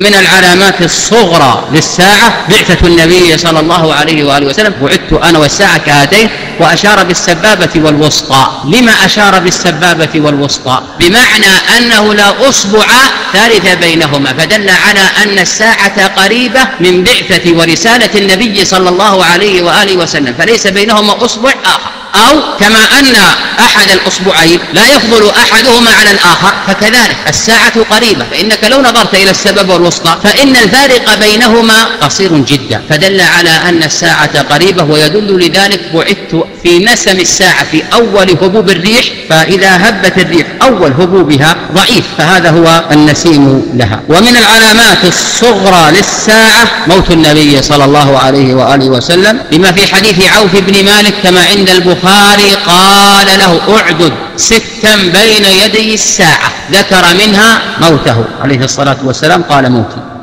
من العلامات الصغرى للساعة. بعثة النبي صلى الله عليه وآله وسلم. بعثت أنا والساعة كهاتين. وأشار بالسبابة والوسطى. لما أشار بالسبابة والوسطى؟ بمعنى أنه لا أصبع ثالث بينهما. فدل على أن الساعة قريبة من بعثة ورسالة النبي صلى الله عليه وآله وسلم. فليس بينهما أصبع آخر. أو كما أن أحد الأصبعين لا يفضل أحدهما على الآخر فكذلك الساعة قريبة فإنك لو نظرت إلى السبب والوسطى فإن الفارق بينهما قصير جدا فدل على أن الساعة قريبة ويدل لذلك بعثت في نسم الساعة في أول هبوب الريح فإذا هبت الريح أول هبوبها ضعيف فهذا هو النسيم لها. ومن العلامات الصغرى للساعة موت النبي صلى الله عليه وآله وسلم لما في حديث عوف بن مالك كما عند البخاري قال له اعدد ستا بين يدي الساعة ذكر منها موته عليه الصلاة والسلام قال موتي.